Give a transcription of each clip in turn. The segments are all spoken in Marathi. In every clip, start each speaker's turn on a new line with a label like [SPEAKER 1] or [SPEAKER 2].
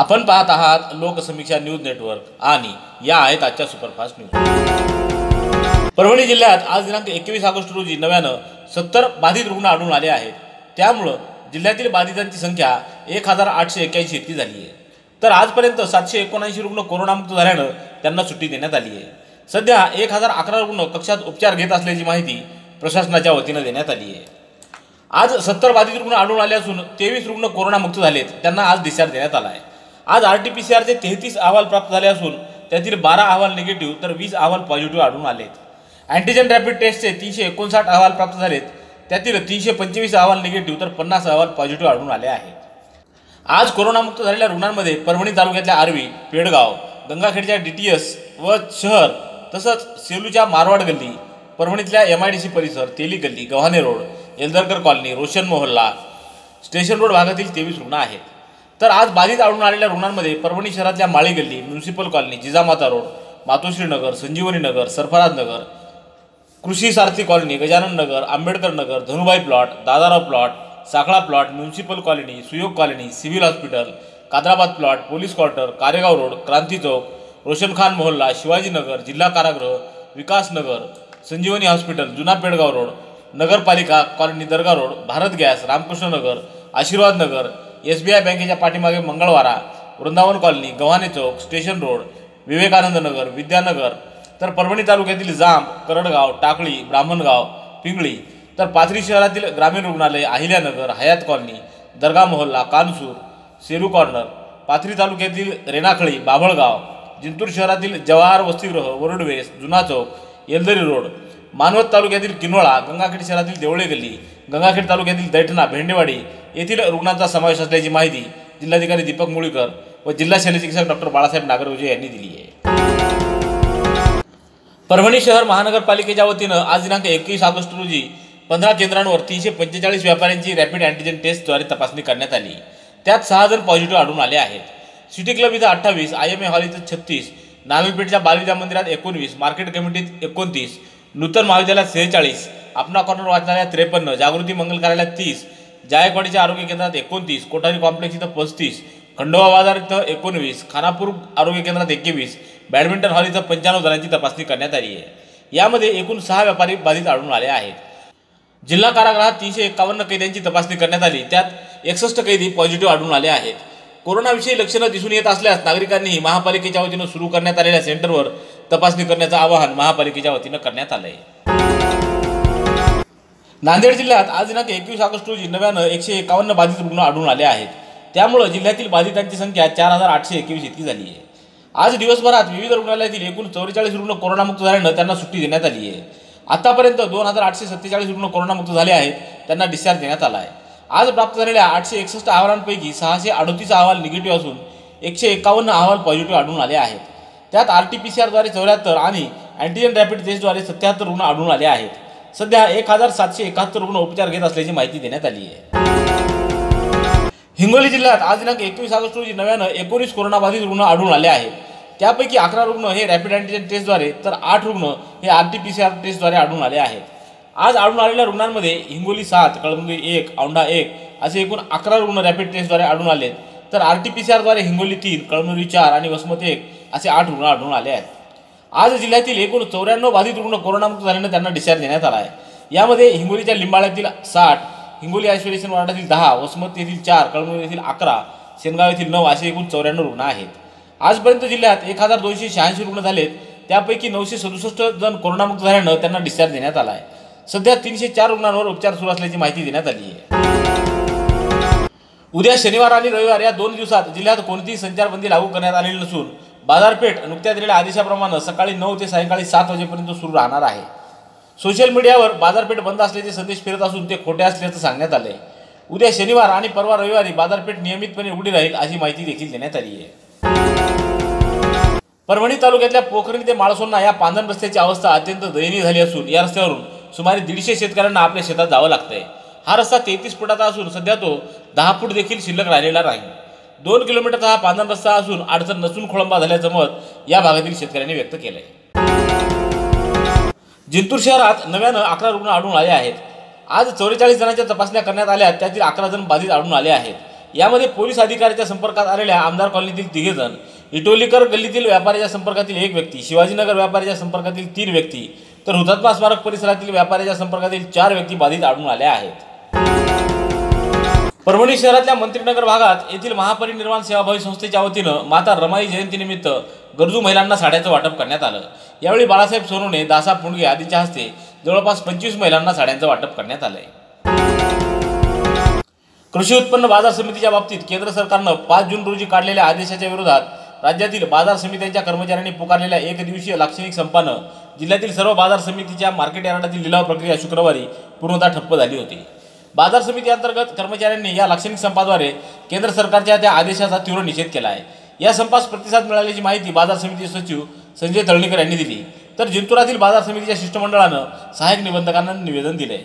[SPEAKER 1] आपण पाहत आहात लोकसमीक्षा न्यूज नेटवर्क आणि या आहेत आजच्या सुपरफास्ट न्यूज परभणी जिल्ह्यात आज दिनांक एकवीस ऑगस्ट रोजी नव्यानं सत्तर बाधित रुग्ण आढळून आले आहेत त्यामुळं जिल्ह्यातील बाधितांची संख्या एक हजार आठशे एक्क्याऐंशी इतकी झाली आहे तर आजपर्यंत सातशे एकोणऐंशी रुग्ण कोरोनामुक्त झाल्यानं त्यांना सुट्टी देण्यात आली आहे सध्या एक हजार अकरा रुग्ण कक्षात उपचार घेत असल्याची माहिती प्रशासनाच्या वतीनं देण्यात आली आहे आज सत्तर बाधित रुग्ण आढळून आले असून तेवीस रुग्ण कोरोनामुक्त झालेत त्यांना आज डिस्चार्ज देण्यात आला आहे आज आर टी पी सी आरचे तेहतीस अहवाल प्राप्त झाले असून त्यातील बारा अहवाल निगेटिव्ह तर वीस अहवाल पॉझिटिव्ह आढळून आले आहेत अँटीजेन रॅपिड टेस्टचे तीनशे एकोणसाठ अहवाल प्राप्त झालेत त्यातील तीनशे पंचवीस अहवाल निगेटिव्ह तर पन्नास अहवाल पॉझिटिव्ह आढळून आले आहेत आज कोरोनामुक्त झालेल्या रुग्णांमध्ये परभणी तालुक्यातल्या आर्वी पेडगाव गंगाखेडच्या डी टी एस व शहर तसंच सेलूच्या मारवाड गल्ली परभणीतल्या एम आय डी सी परिसर Teli Galli Gavhane road Eldarkar colony Roshan Mohalla station road भागातील तेवीस रुग्ण आहेत तर आज बाधित आढळून आलेल्या रुग्णांमध्ये परभणी शहरातल्या Mali Galli municipal colony Jijamata road Matoshri Nagar Sanjivani Nagar Sarfaraz Nagar Krishi Sarathi colony Gajanan Nagar Ambedkar Nagar Dhanubai plot Dadarao plot साखळा plot municipal colony Suyog colony civil hospital Kadrabad plot police quarter Karegaon road Kranti Chowk Roshan Khan Mohalla Shivajinagar जिल्हा कारागृह Vikas Nagar Sanjivani hospital Juna Pedgaon road Nagarpalika colony Dargah road Bharat gas Ramkrishna Nagar Ashirwad Nagar S B I बँकेच्या पाठीमागे मंगळवारा Vrindavan colony Gavhane Chowk station road Vivekanand Nagar Vidyanagar तर परभणी तालुक्यातील जांब करडगाव टाकळी ब्राह्मणगाव पिंगळी तर पाथरी शहरातील ग्रामीण रुग्णालय अहिल्यानगर हयात कॉलनी दर्गा मोहल्ला कानसूर सेरू कॉर्नर पाथरी तालुक्यातील रेणाखळी बाभळगाव जिंतूर शहरातील जवाहर वसतिगृह वरुडवेस जुना चौक येलदरी रोड मानवत तालुक्यातील किनोळा गंगाखेड शहरातील देवळे गल्ली गंगाखेड तालुक्यातील दैठणा भेंडेवाडी येथील रुग्णांचा समावेश असल्याची माहिती जिल्हाधिकारी दीपक मुळीकर व जिल्हा चिकित्सक डॉक्टर बाळासाहेब नागरवजे यांनी दिली आहे परभणी शहर महानगरपालिकेच्या वतीनं आज दिनांक एकवीस ऑगस्ट रोजी पंधरा केंद्रांवर तीनशे पंचेचाळीस व्यापाऱ्यांची रॅपिड अँटीजेन टेस्टद्वारे तपासणी करण्यात आली त्यात सहा जण पॉझिटिव्ह आढळून आले आहेत सिटी क्लब इथं अठ्ठावीस आय एम ए हॉल इथं छत्तीस नावीपेठच्या बालविद्या मंदिरात एकोणवीस मार्केट कमिटीत एकोणतीस नूतन महाविद्यालयात सेहेचाळीस आपणा कॉर्नर वाचणाऱ्या त्रेपन्न जागृती मंगल कार्यालयात तीस जायकवाडीच्या आरोग्य केंद्रात एकोणतीस कोठारी कॉम्प्लेक्स इथं पस्तीस खंडोबा बाजार इथं एकोणवीस खानापूर आरोग्य केंद्रात एकवीस बॅडमिंटन हॉल इथं पंच्याण्णव जणांची तपासणी करण्यात आली आहे यामध्ये एकूण सहा व्यापारी बाधित आढळून आले आहेत जिल्हा कारागृहात तीनशे एकावन्न कैद्यांची तपासणी करण्यात आली त्यात एकसष्ट कैदी पॉझिटिव्ह आढळून आले आहेत कोरोनाविषयी लक्षणं दिसून येत असल्यास नागरिकांनीही महापालिकेच्या वतीनं सुरू करण्यात आलेल्या सेंटरवर तपासणी करण्याचं आवाहन महापालिकेच्या वतीनं करण्यात आलं आहे नांदेड जिल्ह्यात आज दिनांक एकवीस ऑगस्ट रोजी नव्यानं एकशे एकावन्न बाधित रुग्ण आढळून आले आहेत त्यामुळे जिल्ह्यातील बाधितांची संख्या चार हजार आठशे एकवीस इतकी झाली आहे आज दिवसभरात विविध रुग्णालयातील एकूण चौवेचाळीस रुग्ण कोरोनामुक्त झाल्यानं त्यांना सुट्टी देण्यात आली आहे आतापर्यंत दोन हजार आठशे सत्तेचाळीस रुग्ण कोरोनामुक्त झाले आहेत त्यांना डिस्चार्ज देण्यात आला आहे आज प्राप्त झालेल्या आठशे एकसष्ट अहवालांपैकी सहाशे अडोतीस अहवाल निगेटिव्ह असून एकशे एकावन्न अहवाल पॉझिटिव्ह आढळून आले आहेत त्यात आर टी पी सी आरद्वारे चौऱ्याहत्तर आणि अँटीजेन रॅपिड टेस्टद्वारे सत्याहत्तर रुग्ण आढळून आले आहेत सध्या एक हजार सातशे एकाहत्तर रुग्ण उपचार घेत असल्याची माहिती देण्यात आली आहे हिंगोली जिल्ह्यात आज दिनांक एकवीस ऑगस्ट रोजी नव्यानं एकोणीस कोरोनाबाधित रुग्ण आढळून आले आहेत त्यापैकी अकरा रुग्ण हे रॅपिड अँटीजेन टेस्टद्वारे तर आठ रुग्ण हे R T P C R टेस्टद्वारे आढळून आले आहेत आज आढळून आलेल्या रुग्णांमध्ये हिंगोली सात कळमंदी एक औंढा एक असे एकूण अकरा रुग्ण रॅपिड टेस्टद्वारे आढळून आलेत तर आर टी पी सी आरद्वारे हिंगोली तीन कळमुरी चार आणि वसमत एक असे आठ रुग्ण आढळून आले आहेत आज जिल्ह्यातील एकूण चौऱ्याण्णव बाधित रुग्ण कोरोनामुक्त झाल्यानं त्यांना डिस्चार्ज देण्यात आला आहे यामध्ये हिंगोलीच्या लिंबाळ्यातील साठ हिंगोली आयसोलेशन वार्डातील दहा वसमत येथील चार कळमूर येथील अकरा सेनगाव येथील नऊ असे एकूण चौऱ्याण्णव रुग्ण आहेत आजपर्यंत जिल्ह्यात एक हजार दोनशे शहाऐंशी रुग्ण झालेत त्यापैकी नऊशे सदुसष्ट जण कोरोनामुक्त झाल्यानं त्यांना डिस्चार्ज देण्यात आला आहे सध्या तीनशे चार रुग्णांवर उपचार सुरू असल्याची माहिती देण्यात आली आहे उद्या शनिवार आणि रविवार या दोन दिवसात जिल्ह्यात कोणतीही संचारबंदी लागू करण्यात आलेली नसून बाजारपेठ नुकत्याच दिलेल्या आदेशाप्रमाणे सकाळी नऊ ते सायंकाळी सात वाजेपर्यंत सुरू राहणार आहे सोशल मीडियावर बाजारपेठ बंद असल्याचे संदेश फिरत असून ते खोटे असल्याचं सांगण्यात आले उद्या शनिवार आणि परवा रविवारी बाजारपेठ नियमितपणे उघडी राहील अशी माहिती देखील देण्यात आली आहे परभणी तालुक्यातल्या पोखरणी ते माळसोंना या पांधन रस्त्याची अवस्था अत्यंत दयनीय झाली असून या रस्त्यावरून सुमारे दीडशे शेतकऱ्यांना आपल्या शेतात जावं लागतंय हा रस्ता तेहतीस फुटाचा असून सध्या तो दहा फूट देखील शिल्लक राहिलेला नाही दोन किलोमीटरचा हा रस्ता असून अडचण नसून खोळंबा झाल्याचं मत या भागातील शेतकऱ्यांनी व्यक्त केलं आहे जिंतूर शहरात नव्यानं अकरा रुग्ण आढळून आले आहेत आज चौवेचाळीस जणांच्या तपासण्या करण्यात आल्या त्यातील अकरा जण बाधित आढळून आले आहेत यामध्ये पोलीस अधिकाऱ्याच्या संपर्कात आलेल्या आमदार कॉलनीतील तिघेजण इटोलीकर गल्लीतील व्यापाऱ्याच्या संपर्कातील एक व्यक्ती शिवाजीनगर व्यापाऱ्याच्या संपर्कातील तीन व्यक्ती तर हुतात्मा स्मारक परिसरातील व्यापाऱ्याच्या संपर्कातील चार व्यक्ती बाधित आढळून आल्या आहेत परभणी शहरातल्या मंत्रीनगर भागात येथील महापरिनिर्वाण सेवाभावी संस्थेच्या वतीनं माता रमाई जयंतीनिमित्त गरजू महिलांना साड्याचं वाटप करण्यात आलं यावेळी बाळासाहेब सोनवणे दासा पुंडगे आदींच्या हस्ते जवळपास पंचवीस महिलांना साड्यांचं वाटप करण्यात आलंय कृषी उत्पन्न बाजार समितीच्या बाबतीत केंद्र सरकारनं पाच जून रोजी काढलेल्या आदेशाच्या विरोधात राज्यातील बाजार समित्यांच्या कर्मचाऱ्यांनी पुकारलेल्या एकदिवसीय लाक्षणिक संपानं जिल्ह्यातील सर्व बाजार समितीच्या मार्केट यार्डातील लिलाव प्रक्रिया शुक्रवारी पूर्णतः ठप्प झाली होती बाजार समिती अंतर्गत कर्मचाऱ्यांनी या लाक्षणिक संपाद्वारे केंद्र सरकारच्या त्या आदेशाचा तीव्र निषेध केला आहे या संपास प्रतिसाद मिळाल्याची माहिती बाजार समिती सचिव संजय तळणीकर यांनी दिली तर जिंतुरातील बाजार समितीच्या शिष्टमंडळानं सहाय्यक निबंधकांना निवेदन दिले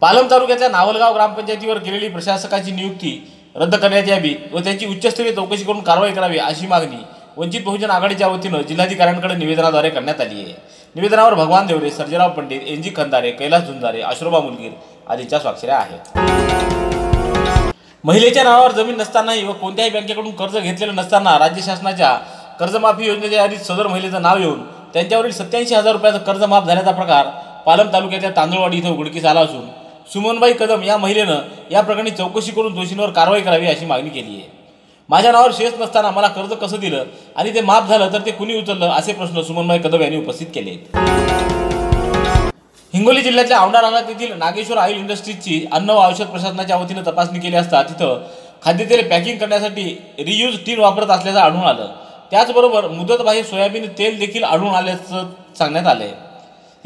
[SPEAKER 1] पालम तालुक्यातल्या नावलगाव ग्रामपंचायतीवर केलेली प्रशासकाची नियुक्ती रद्द करण्यात यावी व त्यांची उच्चस्तरीय चौकशी करून कारवाई करावी अशी मागणी वंचित बहुजन आघाडीच्या वतीनं जिल्हाधिकाऱ्यांकडे निवेदनाद्वारे करण्यात आली आहे निवेदनावर भगवान देवरे सर्जेराव पंडित एन जी खंदारे कैलास झुंजारे अश्रोबा मुलगीर आदींच्या स्वाक्षऱ्या आहेत महिलेच्या नावावर जमीन नसतानाही व कोणत्याही बँकेकडून कर्ज घेतलेलं नसताना राज्य शासनाच्या कर्जमाफी योजनेच्या यादीत सदर महिलेचं नाव येऊन त्यांच्यावरील सत्याऐंशी हजार रुपयाचं कर्ज माफ झाल्याचा प्रकार पालम तालुक्यातल्या तांदूळवाडी इथं उघडकीस आला असून सुमनबाई कदम या महिलेनं या प्रकरणी चौकशी करून दोषींवर कारवाई करावी अशी मागणी केली आहे माझ्या नावावर शेत नसताना मला कर्ज कसं दिलं आणि ते माफ झालं तर ते कुणी उचललं असे प्रश्न सुमनभाई कदम यांनी उपस्थित केले हिंगोली जिल्ह्यातल्या औंढा रानात येथील नागेश्वर ऑइल इंडस्ट्रीजची अन्न व औषध प्रशासनाच्या वतीनं तपासणी केली असता तिथं खाद्यतेल पॅकिंग करण्यासाठी रियूज टीन वापरत असल्याचं आढळून आलं त्याचबरोबर मुदतबाही सोयाबीन तेल देखील आढळून आल्याचं सांगण्यात आलं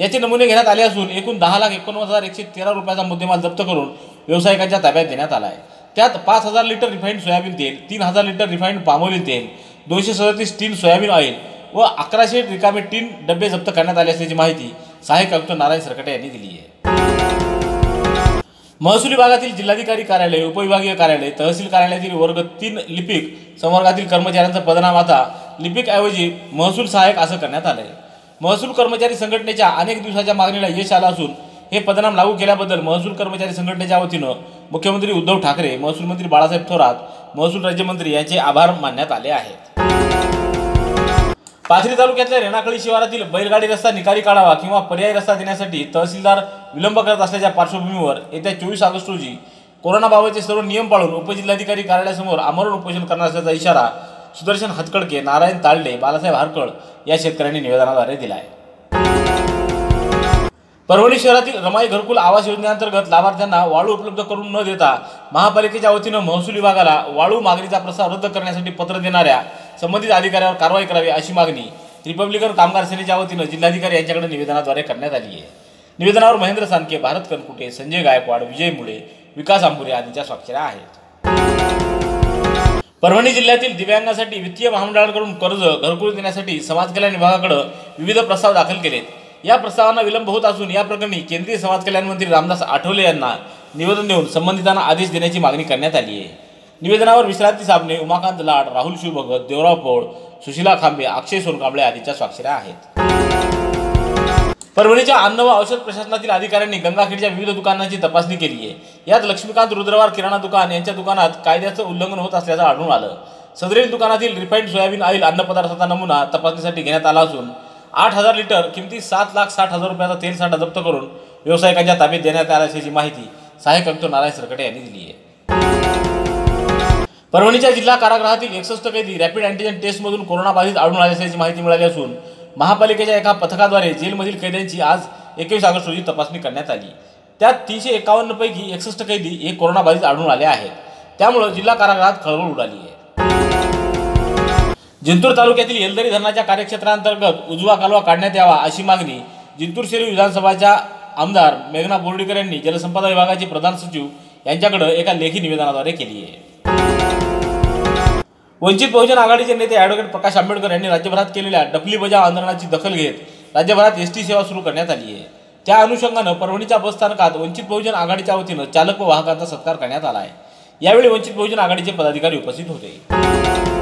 [SPEAKER 1] याचे नमुने घेण्यात आले असून एकूण दहा लाख एकोणवन्न हजार एकशे तेरा रुपयाचा मुद्देमाल जप्त करून व्यावसायिकांच्या ताब्यात देण्यात आला आहे त्यात पाच हजार लिटर रिफाईंड सोयाबीन तेल तीन हजार लिटर रिफाईंड पामोलीन तेल दोनशे सदतीस टीन सोयाबीन ऑइल व अकराशे रिकामे टीन डबे जप्त करण्यात आले असल्याची माहिती सहाय्यक आयुक्त नारायण सरकटे यांनी दिली आहे महसूल विभागातील जिल्हाधिकारी कार्यालय उपविभागीय कार्यालय तहसील कार्यालयातील वर्ग तीन लिपिक संवर्गातील कर्मचाऱ्यांचा पदनाम आता लिपिकऐवजी महसूल सहाय्यक असं करण्यात आलं आहे महसूल कर्मचारी संघटनेच्या अनेक दिवसाच्या मागणीला यश आलं असून हे पदनाम लागू केल्याबद्दल महसूल कर्मचारी संघटनेच्या वतीनं मुख्यमंत्री उद्धव ठाकरे महसूल मंत्री बाळासाहेब थोरात महसूल राज्यमंत्री यांचे आभार मानण्यात आले आहेत पाथरी तालुक्यातल्या रेणाकळी शिवारातील बैलगाडी रस्ता निकाली काढावा किंवा पर्यायी रस्ता देण्यासाठी तहसीलदार विलंब करत असल्याच्या पार्श्वभूमीवर येत्या चोवीस ऑगस्ट रोजी कोरोनाबाबतचे सर्व नियम पाळून उपजिल्हाधिकारी कार्यालयासमोर आमरण उपोषण करणार असल्याचा इशारा सुदर्शन हतकडके नारायण ताळडे बालासाहेब हारकळ या शेतकऱ्यांनी निवेदनाद्वारे दिला आहे परभणी शहरातील रमाई घरकुल आवास योजनेअंतर्गत लाभार्थ्यांना वाळू उपलब्ध करून न देता महापालिकेच्या वतीनं महसूल विभागाला वाळू मागणीचा प्रस्ताव रद्द करण्यासाठी पत्र देणाऱ्या संबंधित अधिकाऱ्यावर कारवाई करावी अशी मागणी रिपब्लिकन कामगार सेनेच्या वतीनं जिल्हाधिकारी यांच्याकडे निवेदनाद्वारे करण्यात आली आहे निवेदनावर महेंद्र सानके भारत कनकुटे संजय गायकवाड विजय मुळे विकास आंबुरे आदींच्या स्वाक्षऱ्या आहेत परभणी जिल्ह्यातील दिव्यांगासाठी वित्तीय महामंडळाकडून कर्ज घरकुल देण्यासाठी समाज कल्याण विभागाकडे विविध प्रस्ताव दाखल केलेत या प्रस्तावांना विलंब होत असून या प्रकरणी केंद्रीय समाज कल्याण मंत्री रामदास आठवले यांना निवेदन देऊन संबंधितांना आदेश देण्याची मागणी करण्यात आली आहे निवेदनावर विश्रांती साबणे उमाकांत लाड राहुल शिवभगत देवराव पोळ सुशीला खांबे अक्षय सोनकांबळे आदीच्या स्वाक्षऱ्या आहेत परभणीच्या अन्न व औषध प्रशासनातील अधिकाऱ्यांनी गंगाखेडच्या विविध दुकानांची तपासणी केली आहे यात लक्ष्मीकांत रुद्रवार किराणा दुकान यांच्या दुकानात कायद्याचं उल्लंघन होत असल्याचं आढळून आलं सदरील दुकानातील रिफाईंड सोयाबीन ऑइल अन्नपदार्थाचा नमुना तपासणीसाठी घेण्यात आला असून आठ हजार लिटर किमती सात लाख साठ हजार रुपयाचा तेल साठा जप्त करून व्यावसायिकांच्या ताब्यात देण्यात आला असल्याची माहिती सहाय्यक आयुक्त नारायण सरकटे यांनी दिली आहे परभणीच्या जिल्हा कारागृहातील एकसष्ट कैदी रॅपिड अँटीजेन टेस्टमधून कोरोनाबाधित आढळून आले असल्याची माहिती मिळाली असून महापालिकेच्या एका पथकाद्वारे जेलमधील कैद्यांची आज एकवीस ऑगस्ट रोजी तपासणी करण्यात आली त्यात तीनशे पैकी एकसष्ट कैदी हे कोरोनाबाधित आढळून आले आहेत त्यामुळे जिल्हा कारागृहात खळबळ उडाली आहे जिंतूर तालुक्यातील येलदरी धरणाच्या कार्यक्षेत्रांतर्गत उजवा कालवा काढण्यात यावा अशी मागणी जिंतूर शेरी विधानसभाच्या आमदार मेघना बोर्डीकर यांनी जलसंपदा विभागाचे प्रधान सचिव यांच्याकडे एका लेखी निवेदनाद्वारे केली आहे वंचित बहुजन आघाडीचे नेते ॲडव्होकेट प्रकाश आंबेडकर यांनी राज्यभरात केलेल्या डफली बजाव आंदोलनाची दखल घेत राज्यभरात एस टी सेवा सुरू करण्यात आली आहे त्या अनुषंगानं परभणीच्या स्थानकात वंचित बहुजन आघाडीच्या वतीनं चालक व वाहकांचा सत्कार करण्यात आला आहे यावेळी वंचित बहुजन आघाडीचे पदाधिकारी उपस्थित होते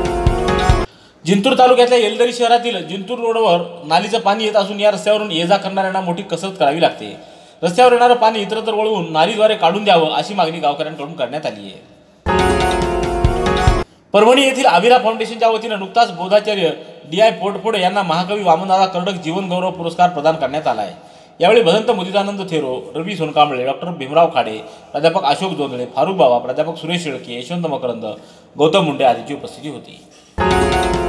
[SPEAKER 1] जिंतूर तालुक्यातल्या येलदरी शहरातील जिंतूर रोडवर नालीचं पाणी येत असून या रस्त्यावरून ये जा करणाऱ्यांना मोठी कसरत करावी लागते रस्त्यावर येणारं पाणी इतरत्र वळवून नालीद्वारे काढून द्यावं अशी मागणी गावकऱ्यांकडून करण्यात आली आहे परभणी येथील आविरा फाउंडेशनच्या वतीनं नुकताच बोधाचार्य डी आय पोटफोडे यांना महाकवी वामनदादा कर्डक जीवनगौरव पुरस्कार प्रदान करण्यात आला आहे यावेळी भदंत मुदितानंद थेरो रवी सोनकांबळे डॉक्टर भीमराव खाडे प्राध्यापक अशोक जोंधळे फारुख बाबा प्राध्यापक सुरेश शेळके यशवंत मकरंद गौतम मुंडे आदीची उपस्थिती होती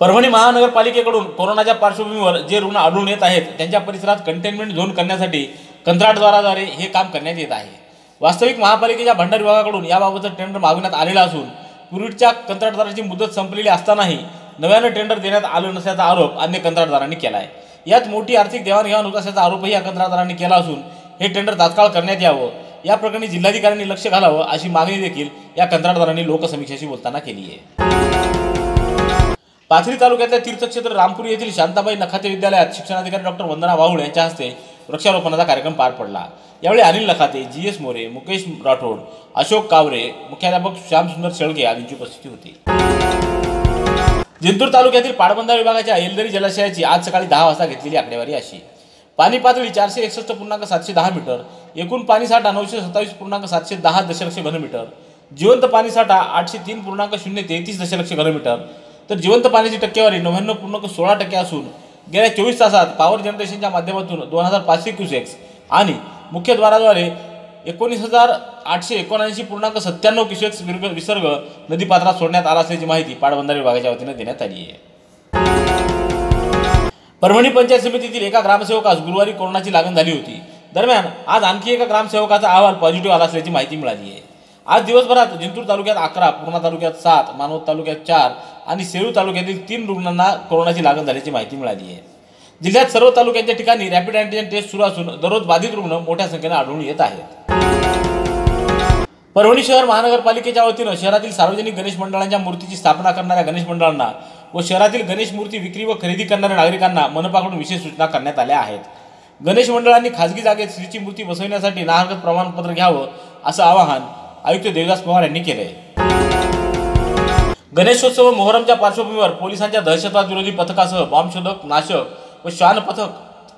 [SPEAKER 1] परभणी महानगरपालिकेकडून कोरोनाच्या पार्श्वभूमीवर जे रुग्ण आढळून येत आहेत त्यांच्या परिसरात कंटेनमेंट झोन करण्यासाठी कंत्राटद्वाराद्वारे हे काम करण्यात येत आहे वास्तविक महापालिकेच्या भंडार विभागाकडून याबाबतचं टेंडर मागवण्यात आलेला असून पूर्वीच्या कंत्राटदाराची मुदत संपलेली असतानाही नव्यानं टेंडर देण्यात आलं नसल्याचा आरोप अन्य कंत्राटदारांनी केला आहे यात मोठी आर्थिक देवाणघेवाण होत असल्याचा आरोपही या कंत्राटदारांनी केला असून हे टेंडर तात्काळ करण्यात यावं या प्रकरणी जिल्हाधिकाऱ्यांनी लक्ष घालावं अशी मागणी देखील या कंत्राटदारांनी लोकसमीक्षेशी बोलताना केली आहे पाथरी तालुक्यातल्या तीर्थक्षेत्र रामपुरी येथील शांताबाई नखाते विद्यालयात शिक्षणाधिकारी डॉक्टर वंदना वाहुळ यांच्या हस्ते वृक्षारोपणाचा कार्यक्रम पार पडला यावेळी अनिल नखाते जी एस मोरे मुकेश राठोड अशोक कावरे मुख्याध्यापक श्यामसुंदर शेळगे आदींची उपस्थिती होती जिंतूर तालुक्यातील पाडबंदा विभागाच्या येलदरी जलाशयाची आज सकाळी दहा वाजता घेतलेली आकडेवारी अशी पाणी पातळी चारशे एकसष्ट पूर्णांक सातशे दहा मीटर एकूण पाणी साठा नऊशे सत्तावीस पूर्णांक सातशे दहा दशलक्ष घनमीटर जिवंत पाणी साठा आठशे तीन पूर्णांक शून्य तेहतीस दशलक्ष घनमीटर तर जिवंत पाण्याची टक्केवारी नव्याण्णव पूर्णांक सोळा टक्के असून गेल्या चोवीस तासात पॉवर जनरेशनच्या माध्यमातून दोन हजार पाचशे क्युसेक्स आणि मुख्यद्वाराद्वारे एकोणीस हजार आठशे एकोणऐंशी पूर्णांक सत्त्याण्णव क्युसेक्स विसर्ग नदीपात्रात सोडण्यात आला असल्याची माहिती पाटबंधारे विभागाच्या वतीने देण्यात आली आहे परभणी पंचायत समितीतील एका ग्रामसेवकास गुरुवारी कोरोनाची लागण झाली होती दरम्यान आज आणखी एका ग्रामसेवकाचा अहवाल पॉझिटिव्ह आला असल्याची माहिती मिळाली आहे आज दिवसभरात जिंतूर तालुक्यात अकरा पूर्णा तालुक्यात सात मानवत तालुक्यात चार आणि सेलू तालुक्यातील तीन रुग्णांना कोरोनाची लागण झाल्याची माहिती मिळाली आहे जिल्ह्यात सर्व तालुक्यांच्या ठिकाणी रॅपिड अँटीजेन टेस्ट सुरू असून दररोज बाधित रुग्ण मोठ्या संख्येने आढळून येत आहेत परभणी शहर महानगरपालिकेच्या वतीनं शहरातील सार्वजनिक गणेश मंडळांच्या मूर्तीची स्थापना करणाऱ्या गणेश मंडळांना व शहरातील गणेश मूर्ती विक्री व खरेदी करणाऱ्या नागरिकांना मनपाकडून विशेष सूचना करण्यात आल्या आहेत गणेश मंडळांनी खाजगी जागेत श्रीची मूर्ती बसवण्यासाठी नाहरकत प्रमाणपत्र घ्यावं असं आवाहन आयुक्त देवदास पवार यांनी केले गणेशोत्सव मोहरमच्या पार्श्वभूमीवर पोलिसांच्या दहशतवाद विरोधी पथकासह बॉम्बशोधक नाशक व श्वान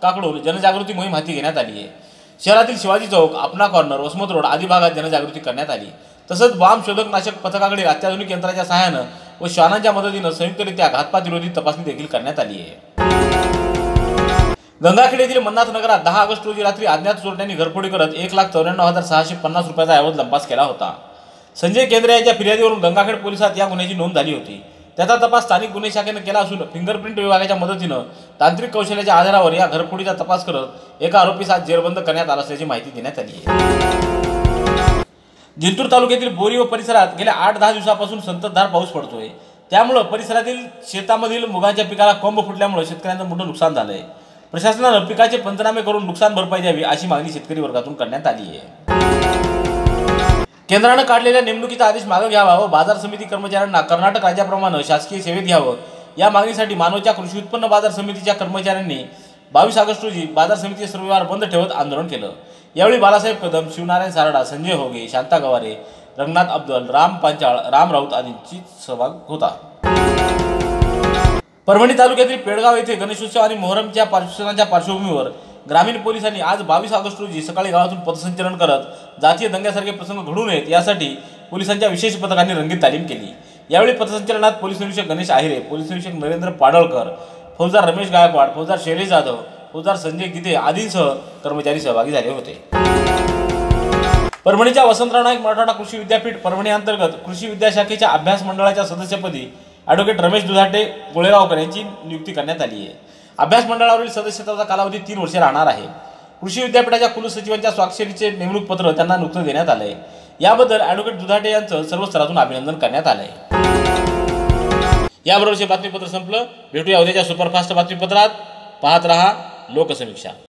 [SPEAKER 1] काकडून जनजागृती मोहीम हाती घेण्यात आली आहे शहरातील शिवाजी चौक आपना कॉर्नर वसमत रोड आदी भागात जनजागृती करण्यात आली तसंच बॉम्ब शोधक नाशक पथकाकडील अत्याधुनिक यंत्राच्या सहाय्यानं व श्वानांच्या मदतीनं संयुक्तरित्या घातपात विरोधी तपासणी देखील करण्यात आली आहे गंगाखेड येथील मन्नाथ नगरात दहा ऑगस्ट रोजी रात्री अज्ञात चोरट्यांनी घरफोडी करत एक लाख चौऱ्याण्णव हजार सहाशे पन्नास रुपयाचा ऐवज लंपास केला होता संजय केंद्रे यांच्या फिर्यादीवरून गंगाखेड पोलिसात या गुन्ह्याची नोंद झाली होती त्याचा तपास स्थानिक गुन्हे शाखेने केला असून फिंगरप्रिंट विभागाच्या मदतीनं तांत्रिक कौशल्याच्या आधारावर या घरफोडीचा तपास करत एका आरोपीस आज जेरबंद करण्यात आला असल्याची माहिती देण्यात आली आहे जिंतूर तालुक्यातील बोरी व परिसरात गेल्या आठ दहा दिवसापासून संततधार पाऊस पडतोय त्यामुळं परिसरातील शेतामधील मुगांच्या पिकाला कोंब फुटल्यामुळे शेतकऱ्यांचं मोठं नुकसान झालं आहे प्रशासनानं पिकाचे पंचनामे करून नुकसान भरपाई द्यावी अशी मागणी शेतकरी वर्गातून करण्यात आली आहे केंद्राने काढलेल्या नेमणुकीचा आदेश मागे घ्यावा व बाजार समिती कर्मचाऱ्यांना कर्नाटक राज्याप्रमाणे शासकीय सेवेत घ्यावं या मागणीसाठी मानवच्या कृषी उत्पन्न बाजार समितीच्या कर्मचाऱ्यांनी बावीस ऑगस्ट रोजी बाजार समिती रविवार बंद ठेवत आंदोलन केलं यावेळी बालासाहेब कदम शिवनारायण सारडा संजय होगे शांता गवारे रंगनाथ अब्दुल राम पांचाळ राम राऊत आदींची सहभाग होता परभणी तालुक्यातील पेडगाव येथे गणेशोत्सव आणि मोहरमच्या पार्श्वसनाच्या पार्श्वभूमीवर ग्रामीण पोलिसांनी आज बावीस ऑगस्ट रोजी सकाळी गावातून पथसंचलन करत जातीय दंग्यासारखे प्रसंग घडू नयेत यासाठी पोलिसांच्या विशेष पथकांनी रंगीत तालीम केली यावेळी पथसंचलनात पोलीस निरीक्षक गणेश आहिरे पोलीस निरीक्षक नरेंद्र पाडळकर फौजदार रमेश गायकवाड फौजदार शैलेश जाधव फौजदार संजय गीते आदींसह कर्मचारी सहभागी झाले होते परभणीच्या वसंतराव नाईक मराठवाडा कृषी विद्यापीठ परभणी अंतर्गत कृषी विद्याशाखेच्या अभ्यास मंडळाच्या सदस्यपदी ॲडव्होकेट रमेश दुधाटे गोळेगावकर यांची नियुक्ती करण्यात आली आहे अभ्यास मंडळावरील सदस्यताचा कालावधी तीन वर्षे राहणार आहे कृषी विद्यापीठाच्या कुलसचिवांच्या स्वाक्षरीचे नेमणूक पत्र त्यांना नुकतं देण्यात आलंय याबद्दल ॲडव्होकेट दुधाटे यांचं सर्व स्तरातून अभिनंदन करण्यात आलंय आहे याबरोबरचे बातमीपत्र संपलं भेटूया उद्याच्या सुपरफास्ट बातमीपत्रात पाहत रहा लोकसमीक्षा